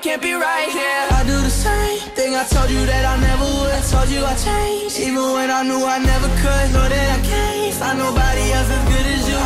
can't be right here. I do the same thing I told you that I never would. I told you I changed. Even when I knew I never could. Know that I can't find nobody else as good as you.